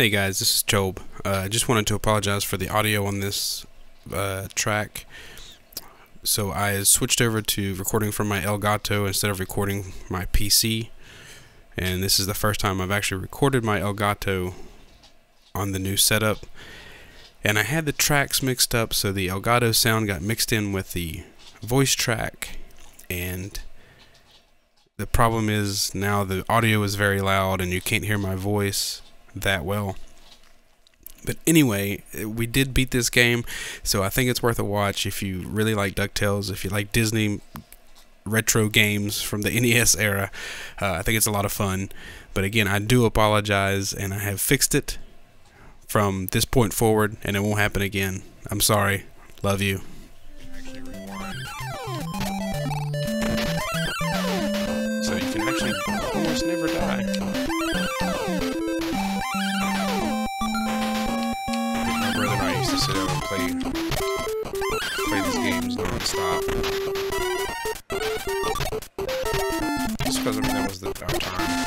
Hey guys, this is Job. Uh, I just wanted to apologize for the audio on this uh, track. So I switched over to recording from my Elgato instead of recording my PC. And this is the first time I've actually recorded my Elgato on the new setup. And I had the tracks mixed up, so the Elgato sound got mixed in with the voice track. And the problem is now the audio is very loud and you can't hear my voice that well. But anyway, we did beat this game, so I think it's worth a watch if you really like DuckTales, if you like Disney retro games from the NES era. Uh, I think it's a lot of fun. But again, I do apologize, and I have fixed it from this point forward, and it won't happen again. I'm sorry. Love you. Play play these games non-stop. Just because I mean that was the our time.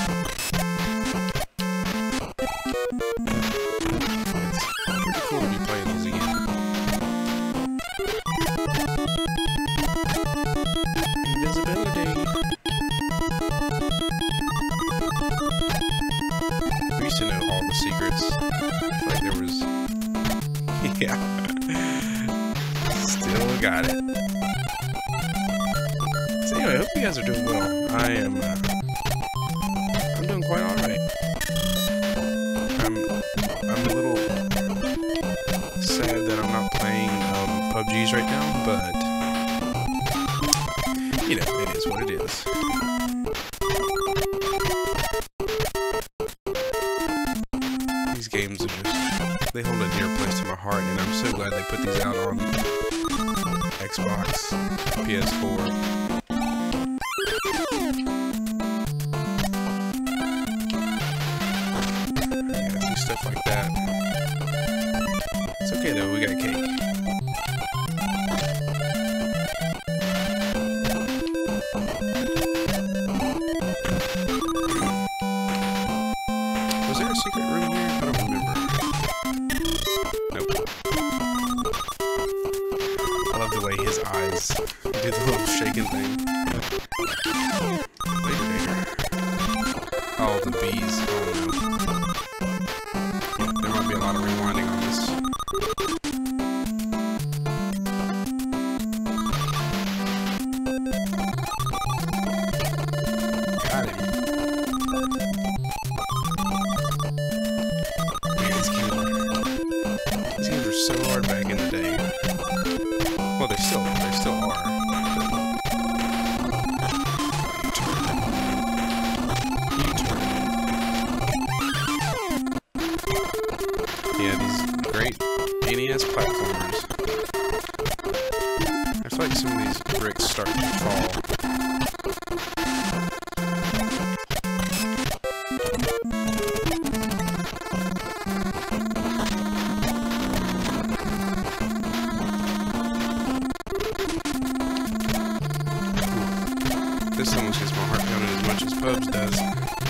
Much as Pubs does.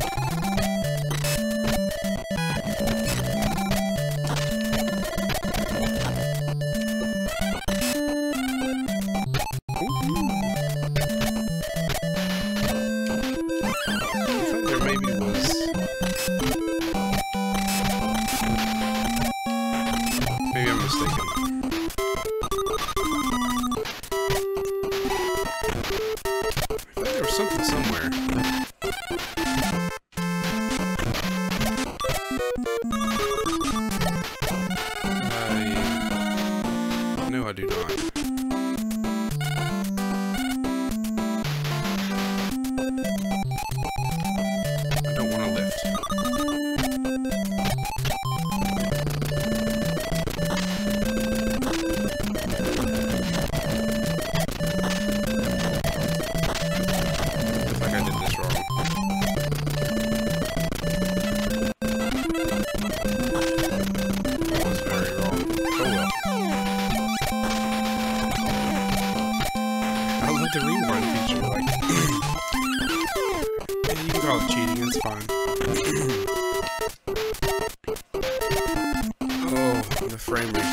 fine. oh, the frame rate.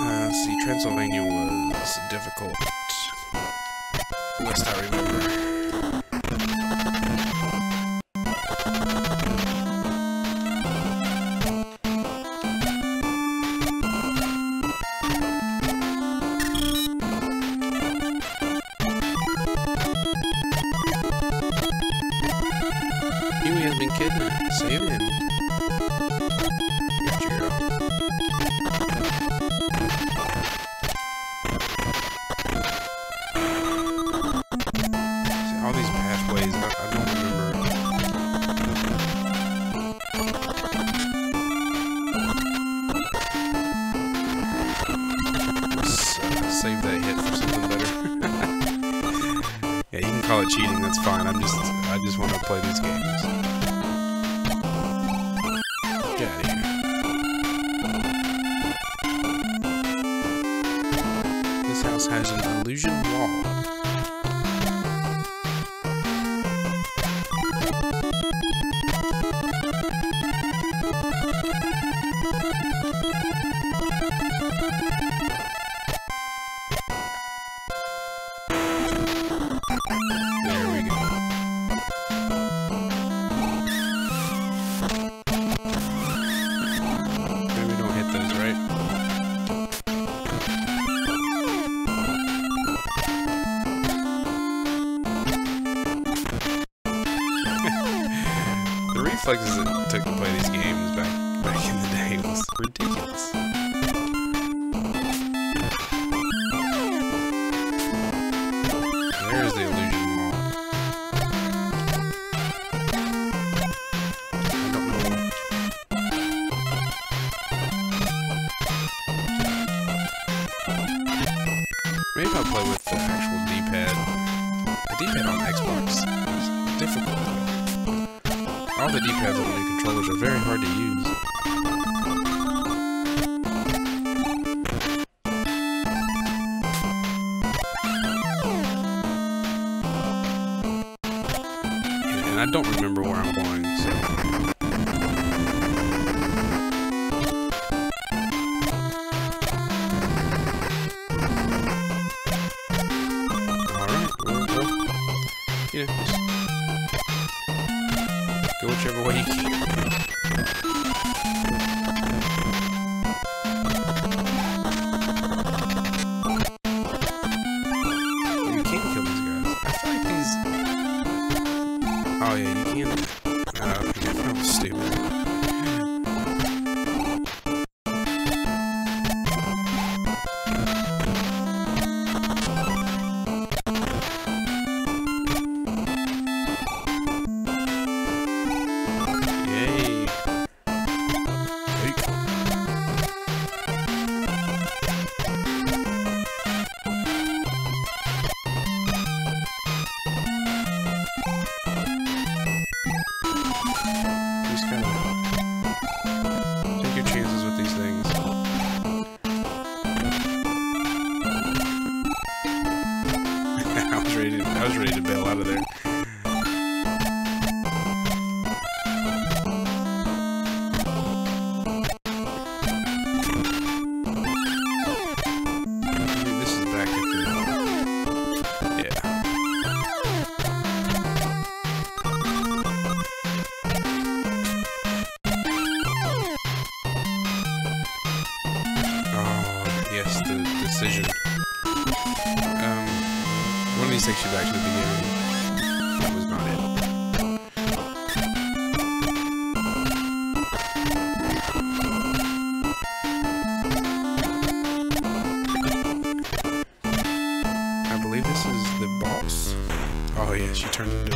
Uh, see, Transylvania was difficult. West, I remember. you to go whichever way you can. Takes you back to the beginning. That was not it. I believe this is the boss. Oh yeah, she turned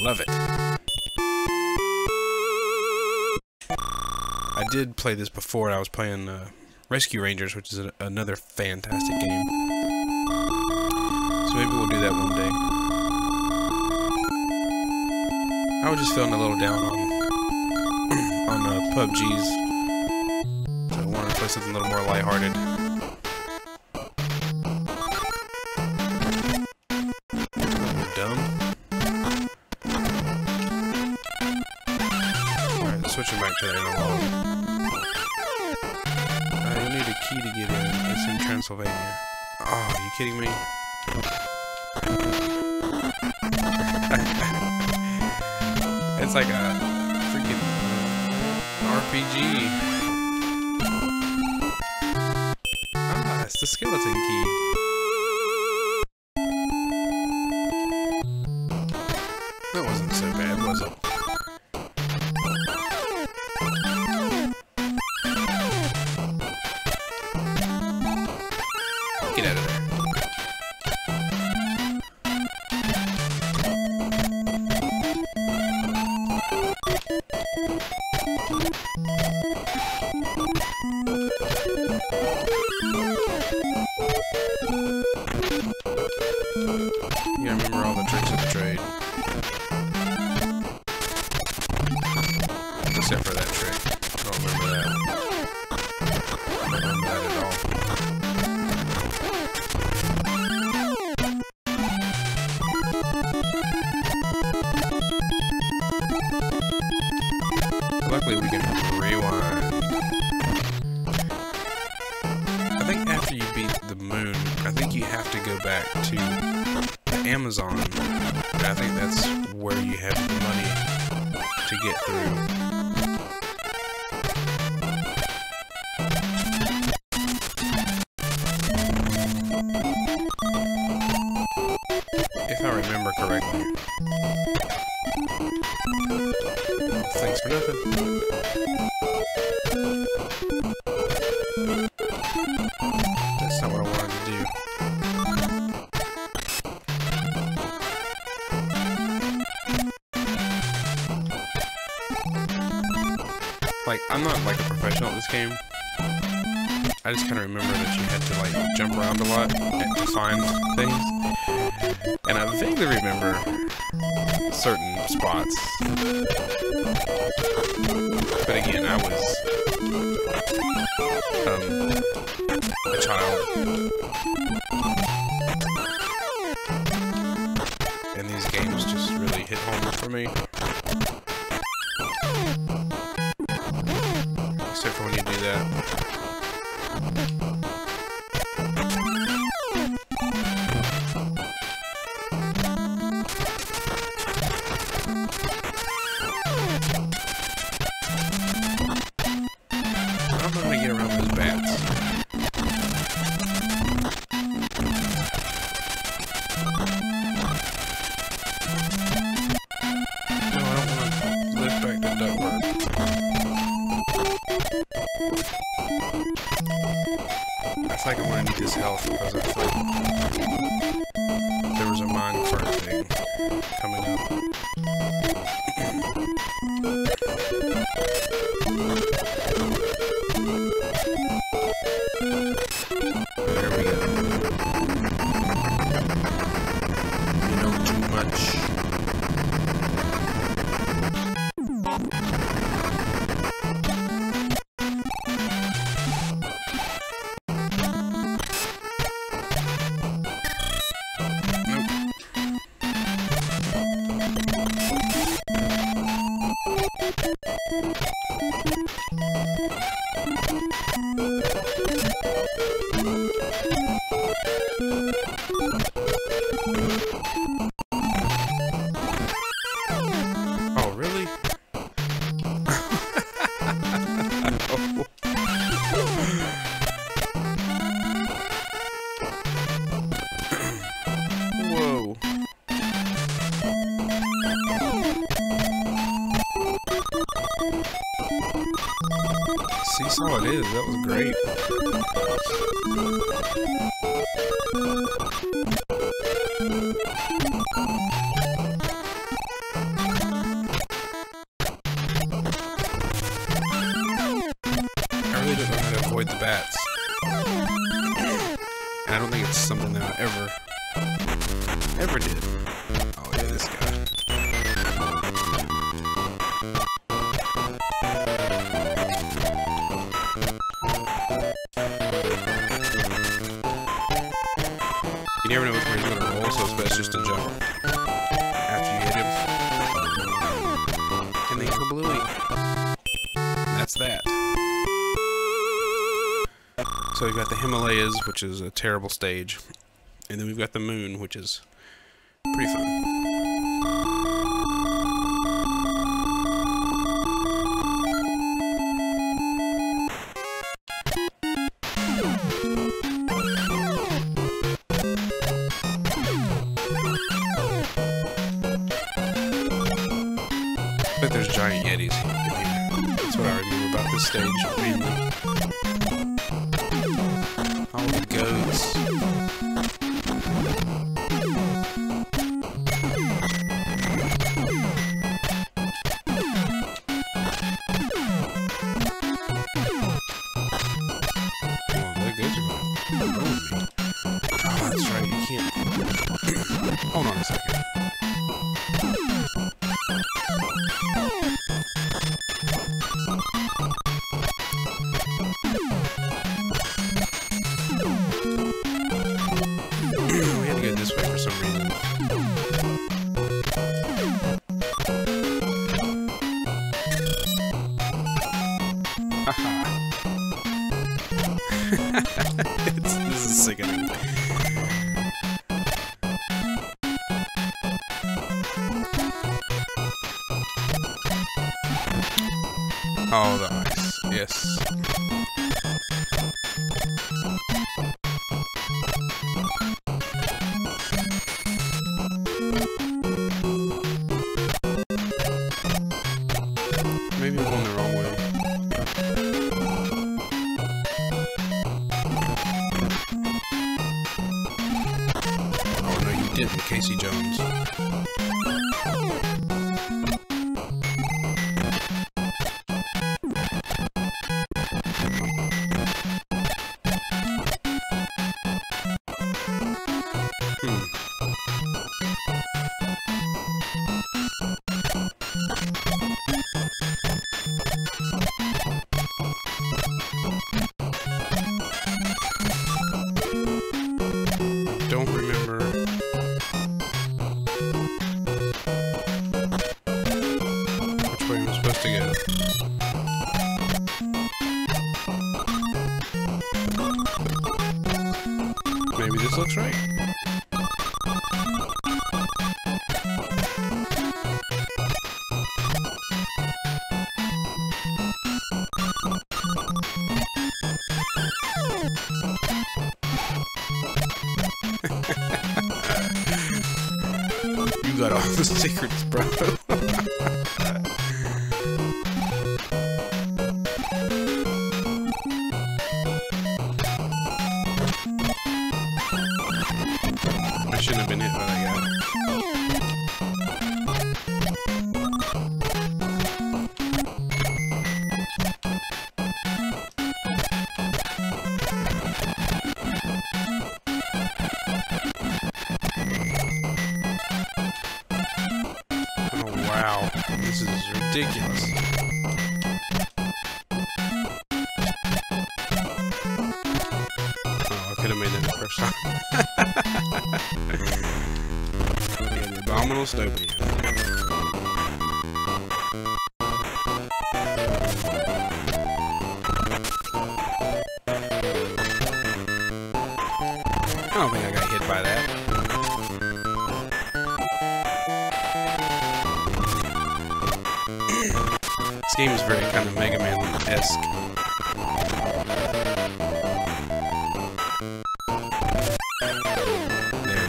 Love it. I did play this before. I was playing uh, Rescue Rangers, which is a, another fantastic game. So maybe we'll do that one day. I was just feeling a little down on on uh, PUBG's. So I wanted to play something a little more lighthearted. Kidding me? it's like a freaking RPG. Ah, it's the skeleton key. you Like, I'm not like a professional at this game. I just kind of remember that you had to like jump around a lot and find things. And I vaguely remember certain spots. But again, I was um, a child. And these games just really hit home for me. There we go. You know too much. How to avoid the bats. And I don't think it's something that I ever, ever did. Oh yeah, this guy. You never know which way he's to roll, so it's best just to jump So we've got the Himalayas, which is a terrible stage. And then we've got the moon, which is pretty fun. Oh, the secrets, bro. This is ridiculous. Oh, I could have made it the first time. abominable snowman. There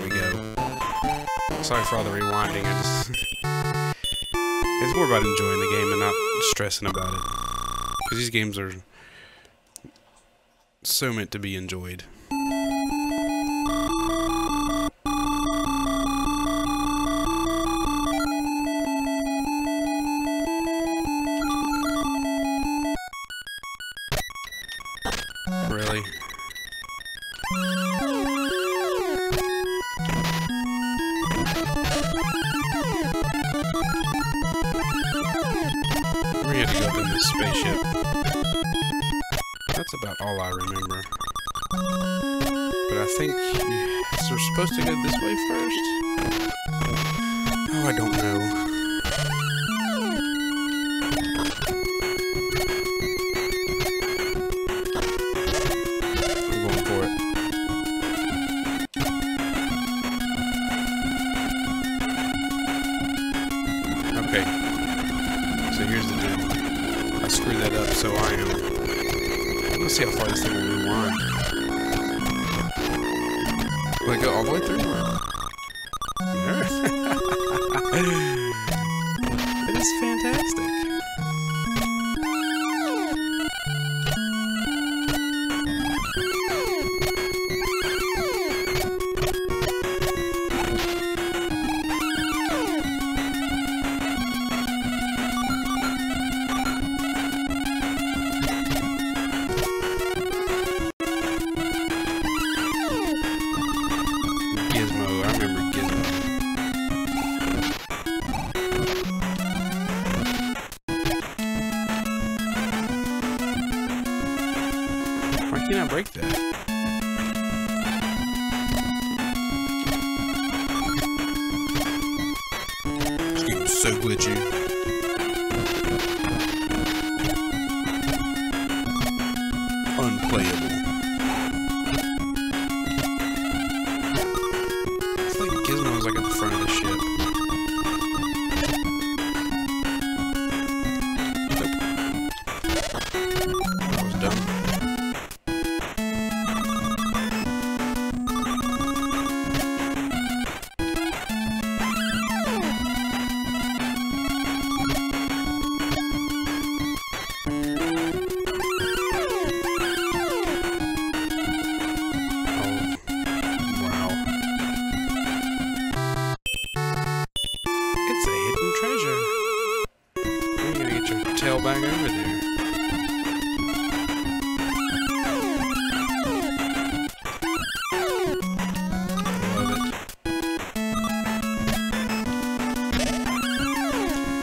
we go. Sorry for all the rewinding. I just it's more about enjoying the game and not stressing about it. Because these games are so meant to be enjoyed. We go up in this spaceship. That's about all I remember. But I think we're supposed to go this way first? Oh, I don't know. Break that?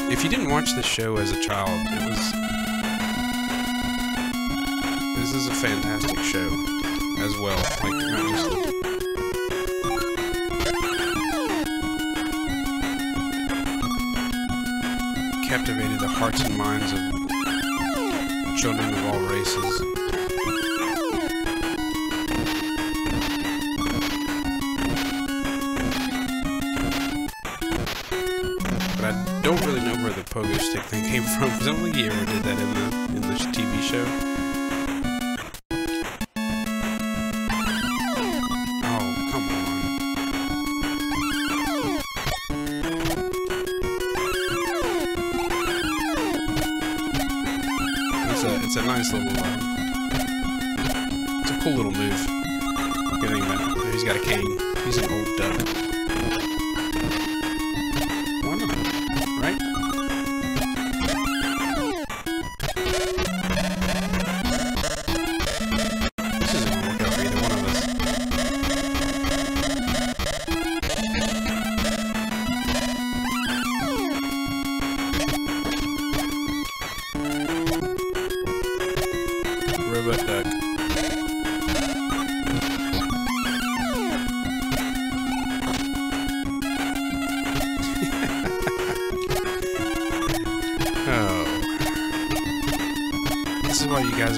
If you didn't watch this show as a child, it was. This is a fantastic show as well. Like, captivated the hearts and minds of children of all races. Pogo stick thing came from because I don't think he ever did that in the in the TV show. Oh, come on. It's a it's a nice little uh, it's a cool little move. Thing about. He's got a cane. He's an old duck.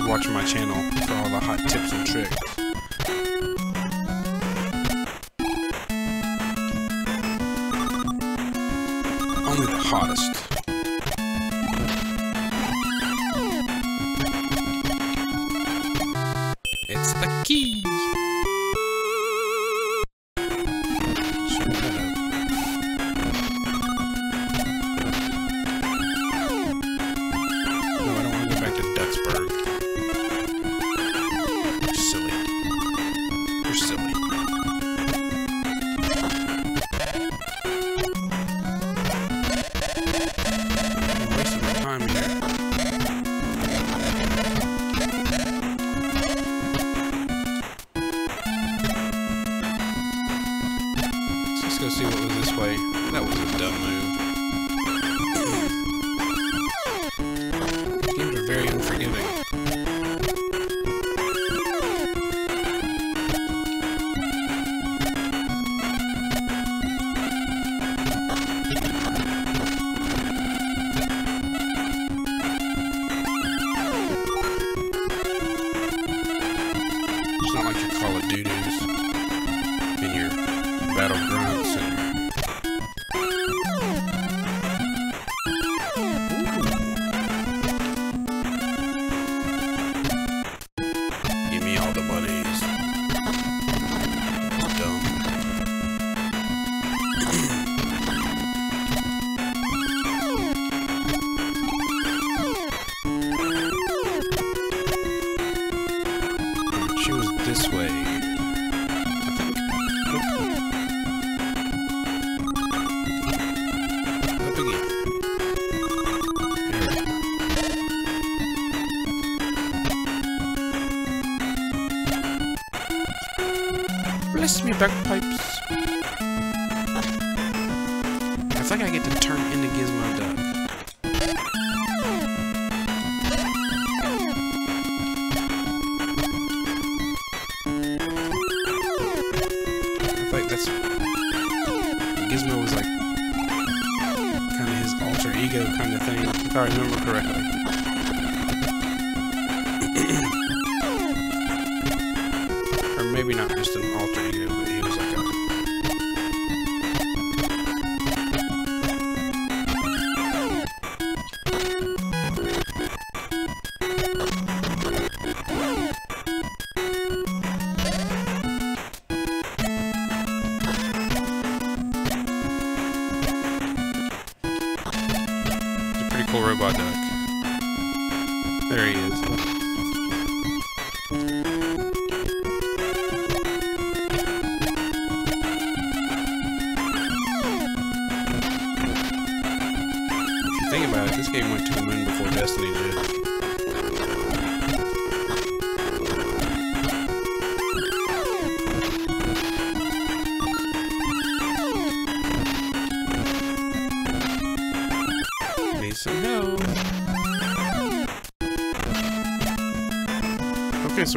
Is why you guys watch my channel for all the hot tips and tricks. Very unforgiving. Gizmo was like kind of his alter ego kind of thing, if I remember correctly. or maybe not just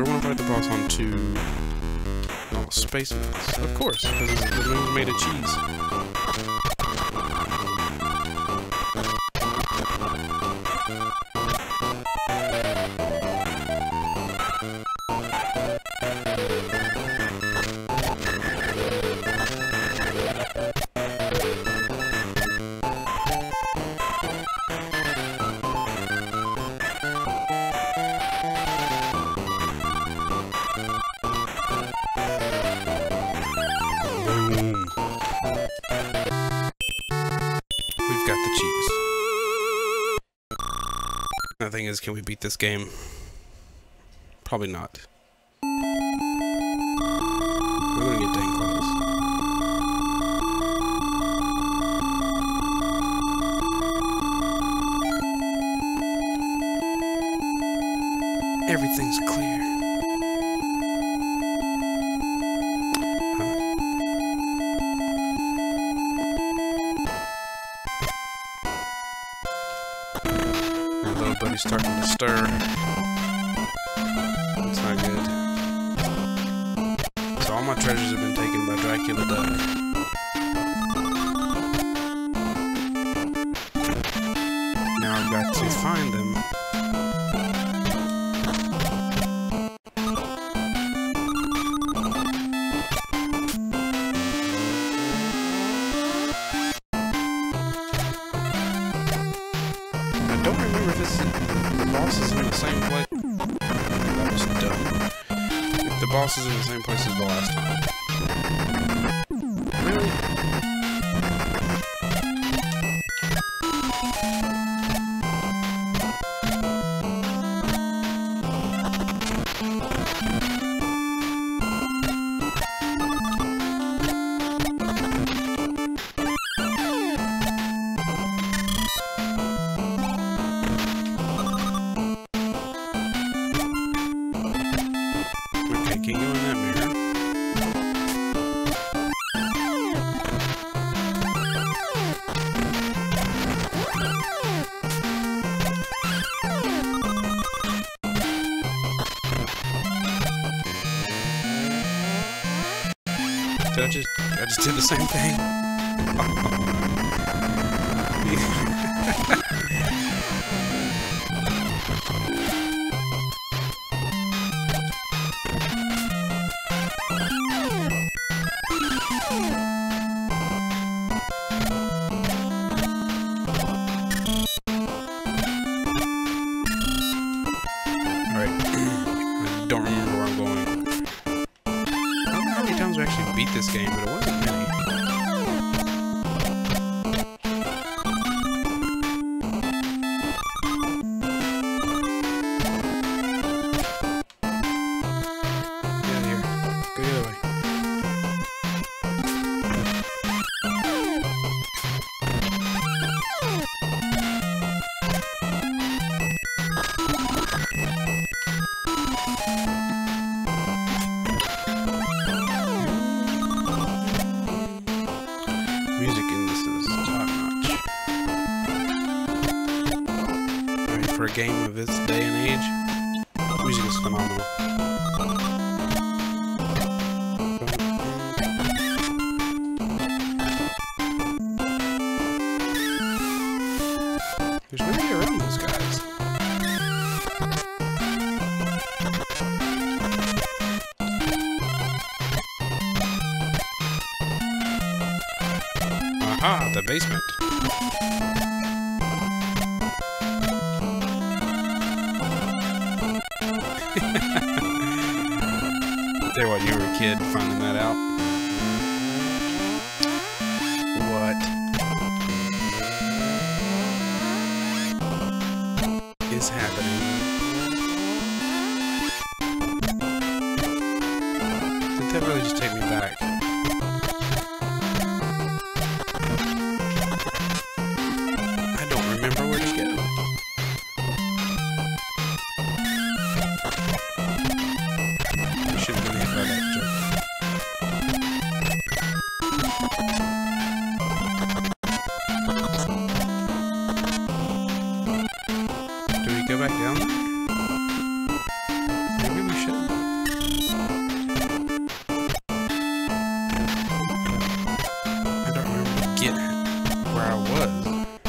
I we're going to write the boss onto oh, space nuts. Of course, because the moon's made of cheese. can we beat this game? Probably not. We're gonna get dang close. Everything's clear. all my treasures have been taken by Dracula Duck. Now I've got to find them This is in the same place as the last one. Did I just... I just did the same thing? basement. Tell you what, you were a kid finding that out. get where I was.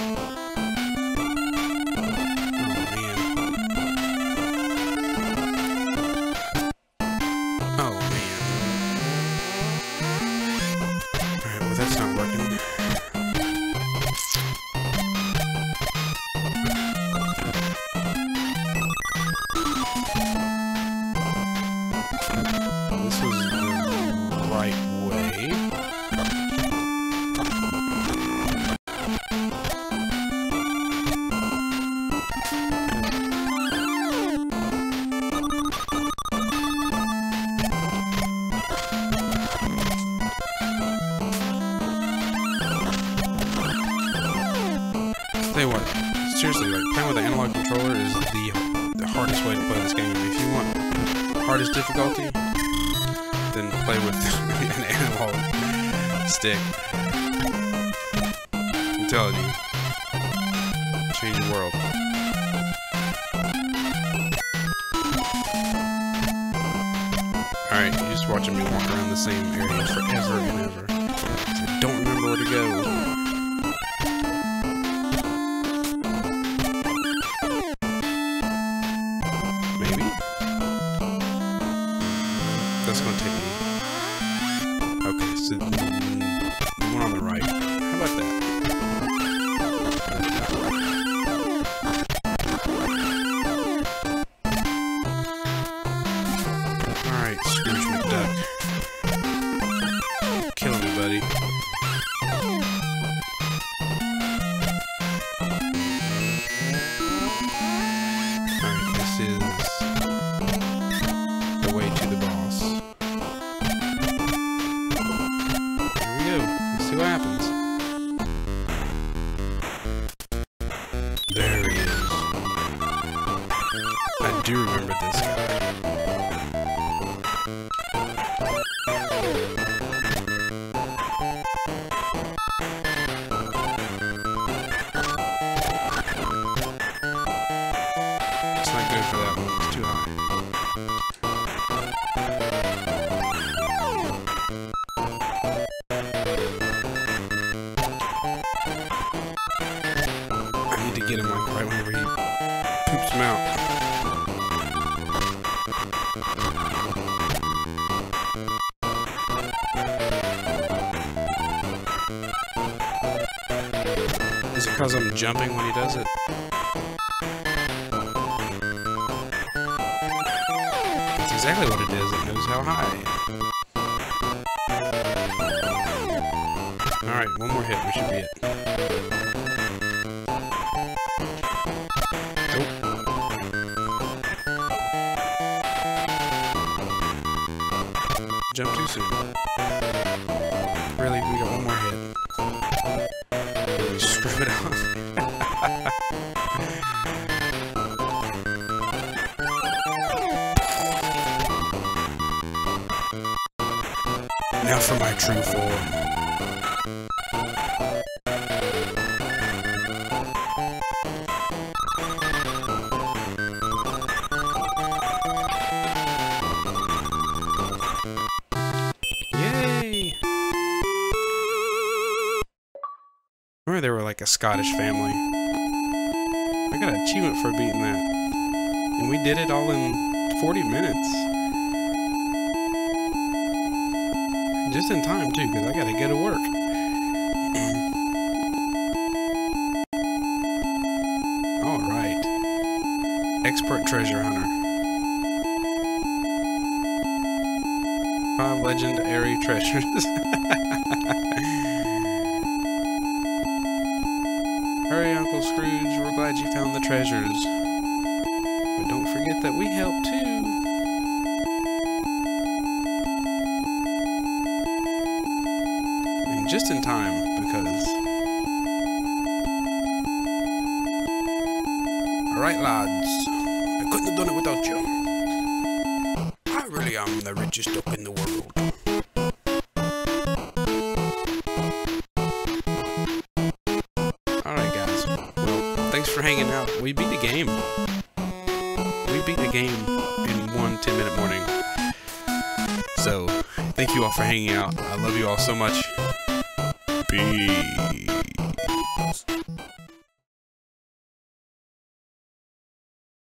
Because I'm jumping when he does it. That's exactly what it is. It knows how high. Alright, one more hit. We should be it. Jump too soon. Really, we got one more hit screw it up. now for my true form. A Scottish family. I got an achievement for beating that. And we did it all in 40 minutes. Just in time, too, because I gotta get to work. Alright. Expert treasure hunter. Five legendary treasures. Scrooge, we're glad you found the treasures. But don't forget that we helped too.